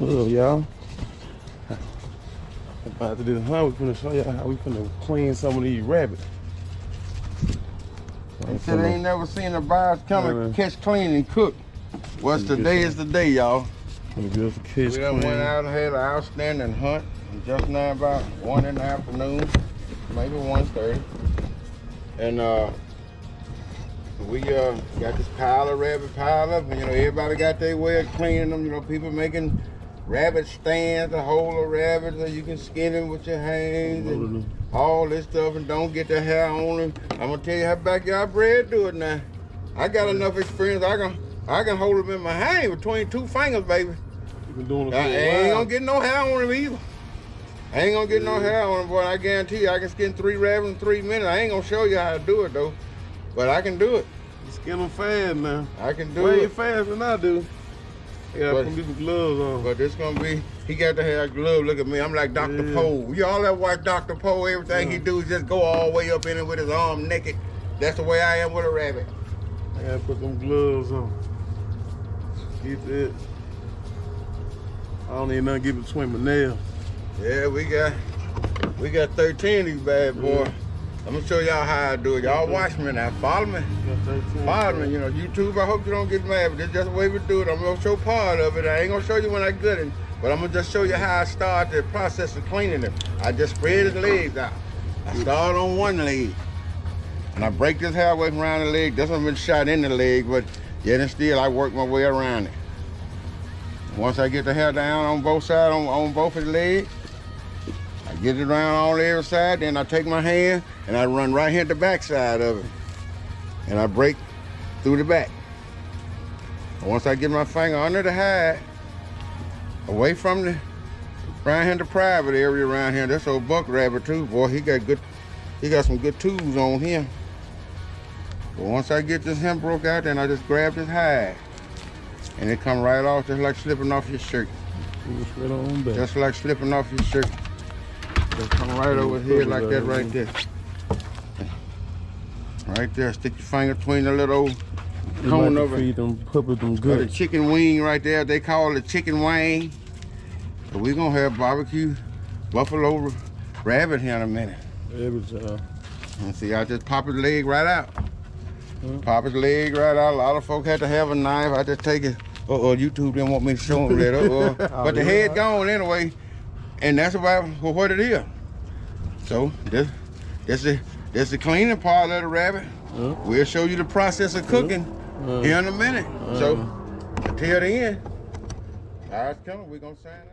Look, y'all. After this hunt, we finna show y'all how we finna clean some of these rabbits. They said they ain't never seen a Byers Kennel man. catch, clean, and cook. What's Let me today is the day, y'all. Finna get us a kiss We done clean. went out and had an outstanding hunt. Just now about one in the afternoon, maybe 1.30. And uh, we uh, got this pile of rabbit pile up. And, you know, everybody got their way of cleaning them. You know, people making rabbit stands to hold a rabbit so you can skin them with your hands and all this stuff and don't get the hair on them. I'm gonna tell you how backyard bred do it now. I got enough experience. I can I can hold them in my hand between two fingers, baby. We been doing it for I a ain't gonna get no hair on him either. I ain't gonna get no hair on him, boy. I guarantee you, I can skin three rabbits in three minutes. I ain't gonna show you how to do it though, but I can do it. You Skin them fast now. I can do it Way it. faster than I do. Yeah, But- put me some gloves on. But it's gonna be. He got to have glove. Look at me. I'm like Dr. Yeah. Pol. You all that watch Dr. Pol. Everything he do is just go all the way up in it with his arm naked. That's the way I am with a rabbit. I gotta put them gloves on. Get that. I don't need nothing get between my nails. Yeah, we got we got 13 of these bad boys. I'm gonna show y'all how I do it. Y'all watch me now. Follow me. Follow me. You know, YouTube. I hope you don't get mad, but this just the way we do it. I'm gonna show part of it. I ain't gonna show you when I good it, but I'm gonna just show you how I start the process of cleaning them. I just spread his legs out. I start on one leg, and I break this hair away from around the leg. This one been shot in the leg, but yet and still I work my way around it. Once I get the hair down on both sides, on, on both of the legs, get it around on every side, then I take my hand and I run right here at the back side of it. And I break through the back. And once I get my finger under the hide, away from the right here the private area around here, this old buck rabbit too, boy, he got good he got some good tools on him. But once I get this hemp broke out, then I just grab this hide. And it come right off just like slipping off your shirt. Just right on back. Just like slipping off your shirt. Just come right over here like that right there. Right there, stick your finger between the little You cone over. feed them puppets them Got a chicken wing right there. They call it chicken wing. But we gonna have barbecue buffalo rabbit here in a minute. Every time. And see, I just pop his leg right out. Hmm. Pop his leg right out. A lot of folk had to have a knife. I just take it. Uh oh, YouTube didn't want me to show them that. Uh-oh. but the head gone anyway. And that's about what it is. So this this is this the cleaning part of the rabbit. Uh, We'll show you the process of cooking uh, here in a minute. So until then, guys coming, we're gonna sign out.